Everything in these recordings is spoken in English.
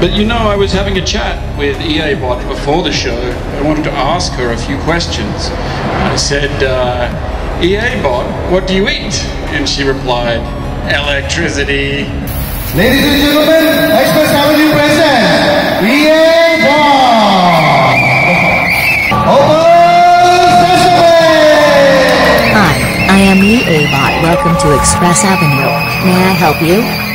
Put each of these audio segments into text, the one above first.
But you know, I was having a chat with EA Bot before the show. I wanted to ask her a few questions. I said, uh, EA Bot, what do you eat? And she replied, electricity. Ladies and gentlemen, Express Avenue presents EA Bot. Open Sesame! Hi, I am EA-Bot. Welcome to Express Avenue. May I help you?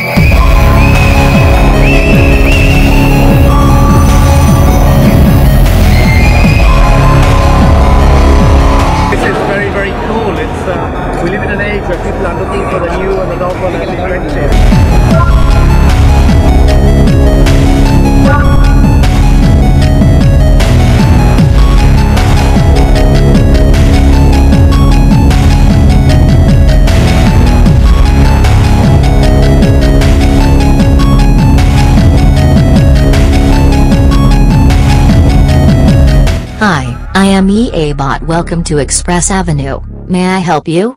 Uh, we live in an age where people are looking for the new and the novel and the adventure. Hi, I am EA-Bot. Welcome to Express Avenue. May I help you?